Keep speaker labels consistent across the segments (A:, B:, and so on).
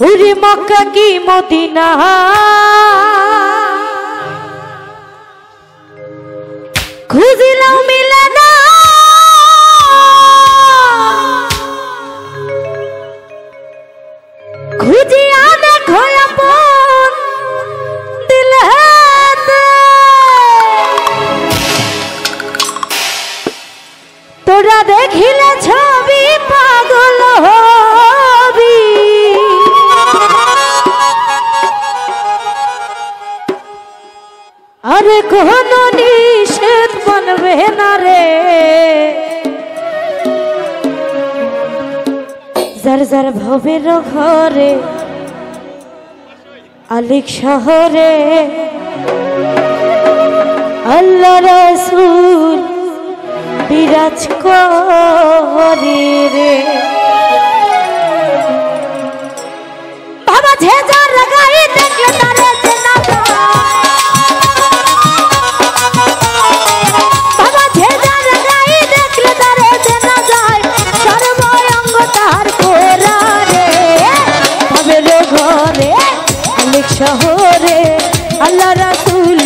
A: ওরে মক্কা কি মদিনা? খুঁজিলাম মিল আরে কোন নিষেধ মানবে না রে। যার যার ভবের ঘরে, আলিক শহরে, আল্লাহ রাসুল বিরাজ করে রে। বাবা ঝেজার রাগাই রে আল্লাহ রাসুল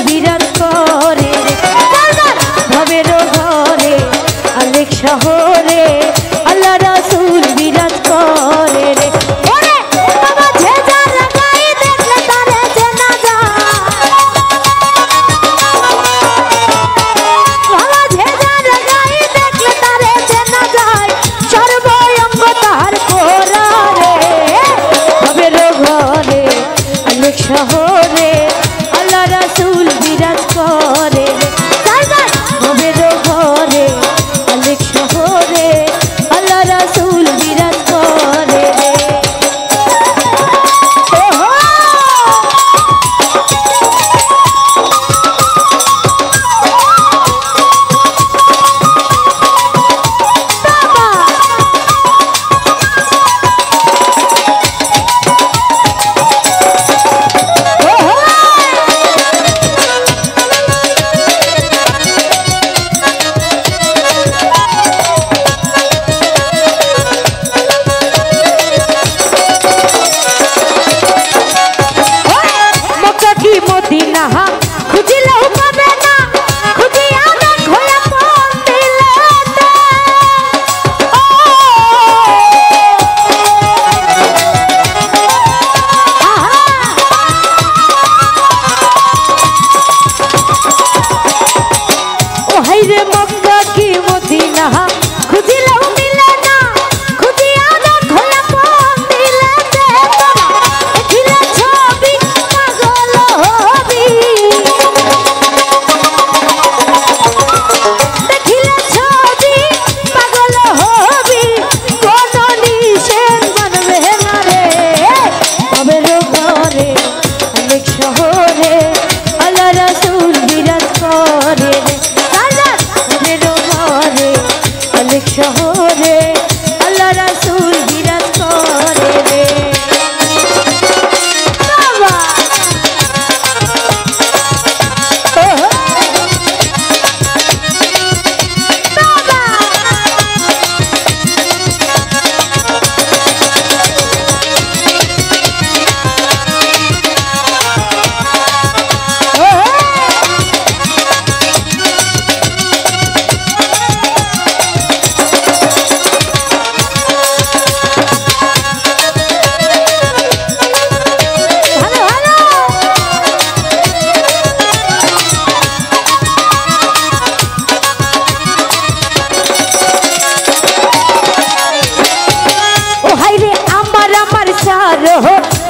A: हो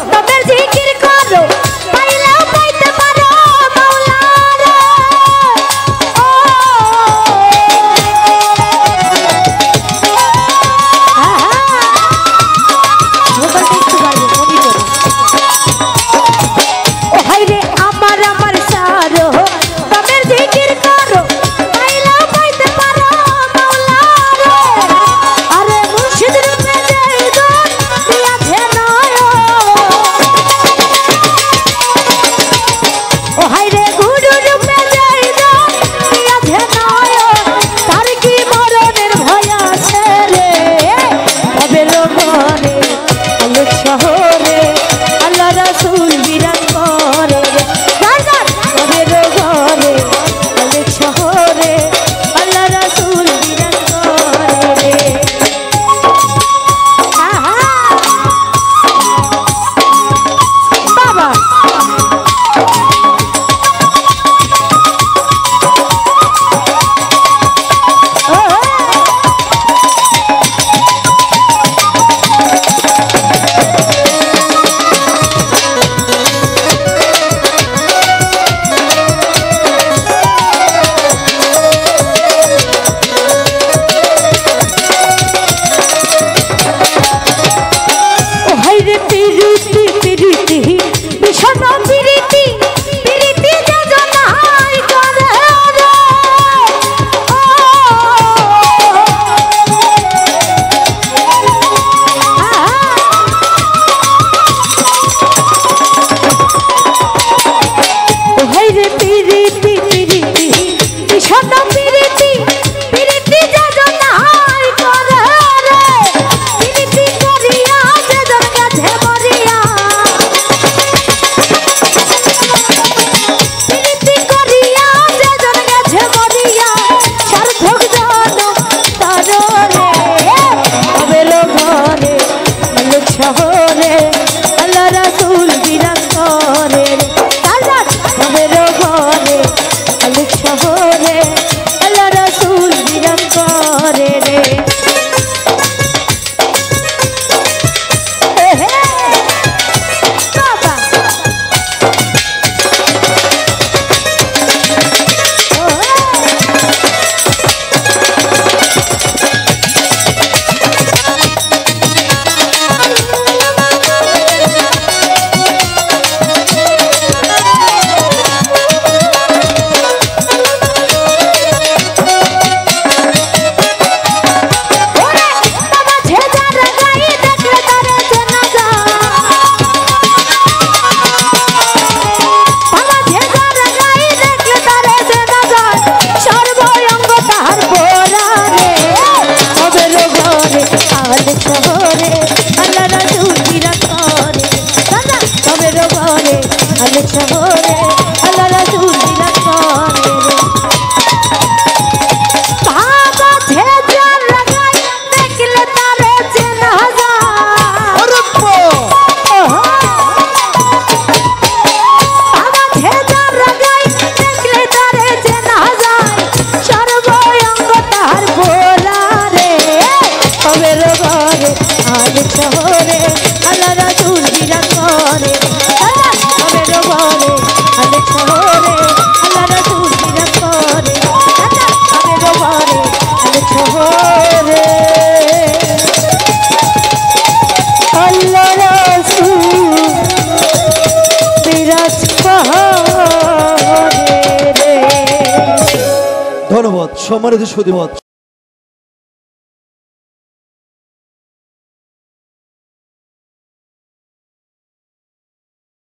A: শহরে করে রে
B: ধন্যবাদ সম্মানিত সুদীমত